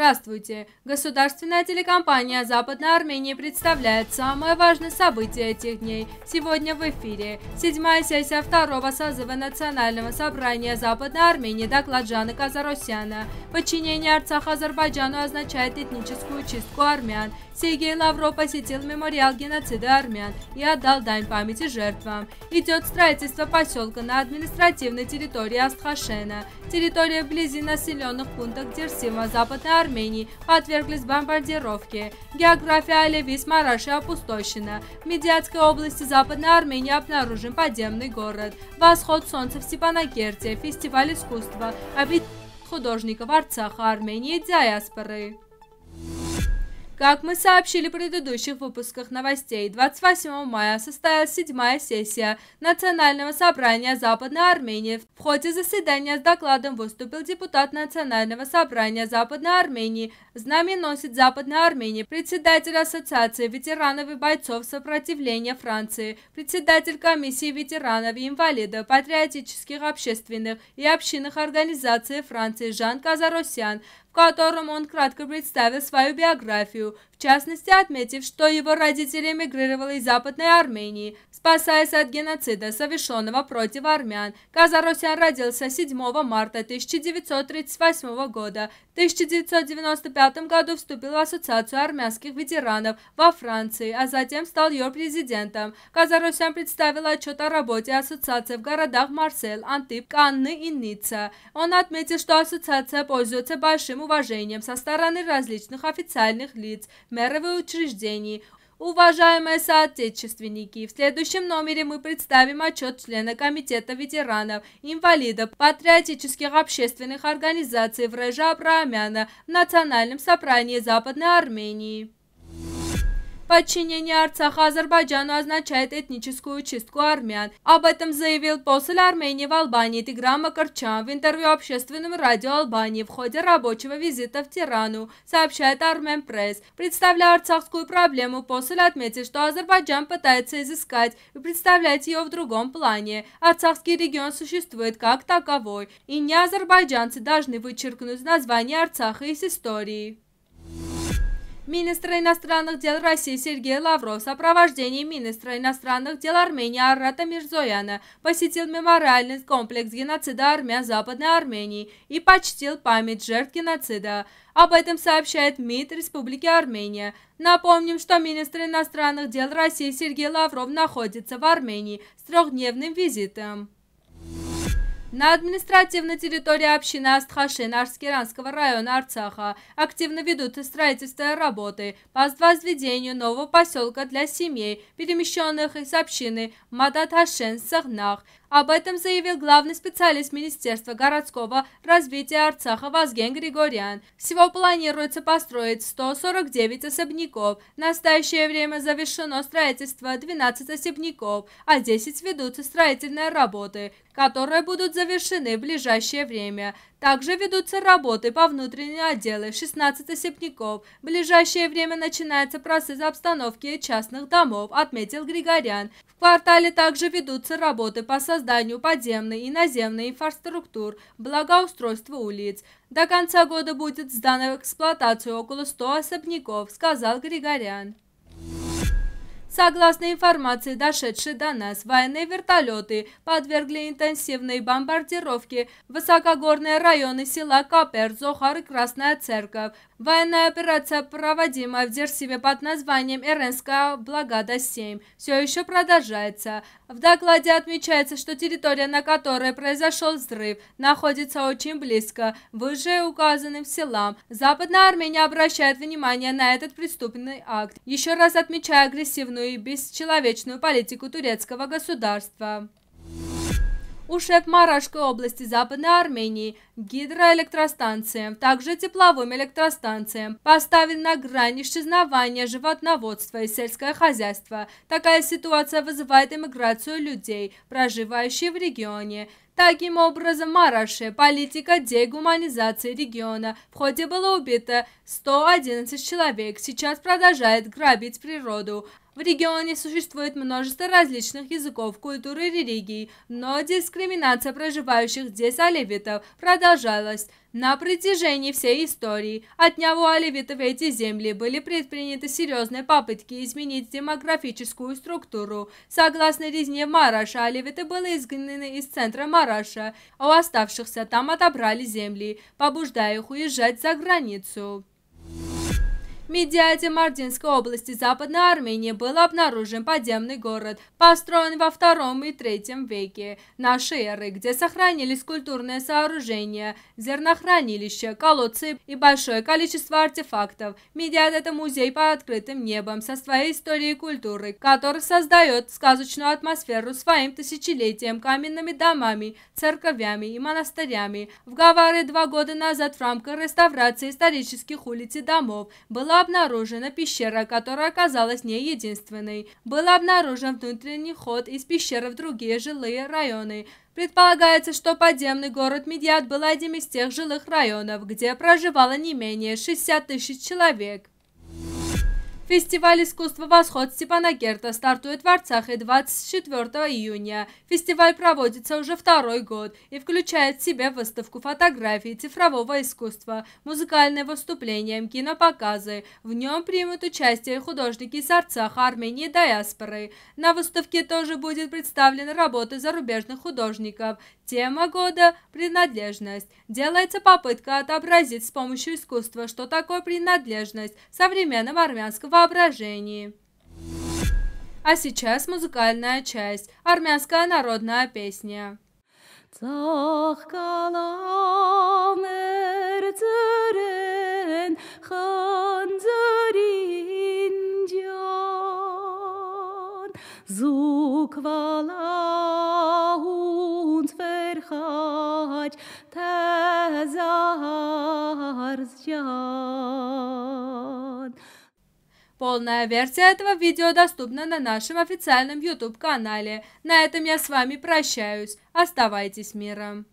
Здравствуйте! Государственная телекомпания «Западная Армения» представляет самое важное событие этих дней. Сегодня в эфире седьмая сессия второго созыва Национального собрания Западной Армении доклад Жаны Казаросяна. Подчинение Арцаха Азербайджану означает этническую чистку армян. Сергей Лавров посетил мемориал геноцида армян и отдал дань памяти жертвам. Идет строительство поселка на административной территории Астхашена. Территория вблизи населенных пунктов Дерсима Западной Армении подверглись бомбардировке. География Алевис Мараши опустошена. В Медиатской области Западной Армении обнаружен подземный город. Восход солнца в Степанакерте. Фестиваль искусства. Обид художников Арцаха, Армении и диаспоры. Как мы сообщили в предыдущих выпусках новостей, 28 мая состоялась седьмая сессия Национального собрания Западной Армении. В ходе заседания с докладом выступил депутат Национального собрания Западной Армении, знаменосец Западной Армении, председатель Ассоциации ветеранов и бойцов сопротивления Франции, председатель комиссии ветеранов и инвалидов, патриотических, общественных и общинных организаций Франции Жан Казаросян, ka të rëmon kratë këprit steve svaju biografiju, в частности отметив, что его родители эмигрировали из Западной Армении, спасаясь от геноцида, совершенного против армян. Казаросян родился 7 марта 1938 года. В 1995 году вступил в Ассоциацию армянских ветеранов во Франции, а затем стал ее президентом. Казаросян представил отчет о работе ассоциации в городах Марсель, Антип, Канны и Ницца. Он отметил, что ассоциация пользуется большим уважением со стороны различных официальных лиц, мэров и учреждений. Уважаемые соотечественники, в следующем номере мы представим отчет члена Комитета ветеранов, инвалидов, патриотических общественных организаций Врежа Абраамяна в Национальном собрании Западной Армении. Подчинение Арцаха Азербайджану означает этническую чистку армян. Об этом заявил посол Армении в Албании Тигран Макарчан в интервью общественному радио Албании в ходе рабочего визита в Тирану, сообщает Армен Пресс. Представляя арцахскую проблему, посол отметил, что Азербайджан пытается изыскать и представлять ее в другом плане. Арцахский регион существует как таковой, и не азербайджанцы должны вычеркнуть название Арцаха из истории. Министр иностранных дел России Сергей Лавров в сопровождении министра иностранных дел Армении Аррата Мирзояна посетил мемориальный комплекс геноцида армян Западной Армении и почтил память жертв геноцида. Об этом сообщает МИД Республики Армения. Напомним, что министр иностранных дел России Сергей Лавров находится в Армении с трехдневным визитом. На административной территории общины Астхашин Арскеранского района Арцаха активно ведутся строительство работы по возведению нового поселка для семей, перемещенных из общины Мадаташен-Сахнах. Об этом заявил главный специалист Министерства городского развития Арцаха Вазген Григорян. Всего планируется построить 149 особняков. В настоящее время завершено строительство 12 особняков, а 10 ведутся строительные работы, которые будут завершены в ближайшее время. Также ведутся работы по внутренним отделам 16 особняков. В ближайшее время начинается процесс обстановки частных домов, отметил Григорян. В квартале также ведутся работы по созданию подземной и наземной инфраструктур, благоустройству улиц. До конца года будет сдано в эксплуатацию около 100 особняков, сказал Григорян. Согласно информации, дошедшей до нас, военные вертолеты подвергли интенсивной бомбардировке высокогорные районы села Капер, Зохар и Красная Церковь. Военная операция, проводимая в Дерсиве под названием «Эренская Благода-7», все еще продолжается. В докладе отмечается, что территория, на которой произошел взрыв, находится очень близко выше указанным селам. Западная Армения обращает внимание на этот преступный акт, еще раз отмечая агрессивную и бесчеловечную политику турецкого государства. У Шеф-Марашской области Западной Армении гидроэлектростанциям, также тепловым электростанциям, поставили на грани исчезнования животноводства и сельское хозяйство. Такая ситуация вызывает иммиграцию людей, проживающих в регионе. Таким образом, Мараше, политика дегуманизации региона, в ходе было убито 111 человек, сейчас продолжает грабить природу. В регионе существует множество различных языков, культур и религий, но дискриминация проживающих здесь оливитов продолжалась. На протяжении всей истории, отняв у оливитов эти земли, были предприняты серьезные попытки изменить демографическую структуру. Согласно резне Мараша, оливиты были изгнаны из центра Мараша, а у оставшихся там отобрали земли, побуждая их уезжать за границу. Медиате Мардинской области Западной Армении был обнаружен подземный город, построен во втором и третьем веке нашей эры, где сохранились культурные сооружения, зернохранилища, колодцы и большое количество артефактов. Медиат – это музей по открытым небом со своей историей и культурой, который создает сказочную атмосферу своим тысячелетием каменными домами, церковями и монастырями. В Гаваре два года назад в рамках реставрации исторических улиц и домов была обнаружена пещера, которая оказалась не единственной. Был обнаружен внутренний ход из пещеры в другие жилые районы. Предполагается, что подземный город Медиат был одним из тех жилых районов, где проживало не менее 60 тысяч человек. Фестиваль искусства «Восход» Степана Герта стартует в Арцахе 24 июня. Фестиваль проводится уже второй год и включает в себя выставку фотографий, цифрового искусства, музыкальные выступления, кинопоказы. В нем примут участие художники из Арцаха, Армении и диаспоры. На выставке тоже будет представлены работы зарубежных художников. Тема года – принадлежность. Делается попытка отобразить с помощью искусства, что такое принадлежность современного армянского воображении. А сейчас музыкальная часть. Армянская народная песня. Ծաղկալամեր ձրեն խանձրին ջան զուկվալահունց վերխաչ թեզարզ ջան Полная версия этого видео доступна на нашем официальном YouTube канале. На этом я с вами прощаюсь. Оставайтесь миром.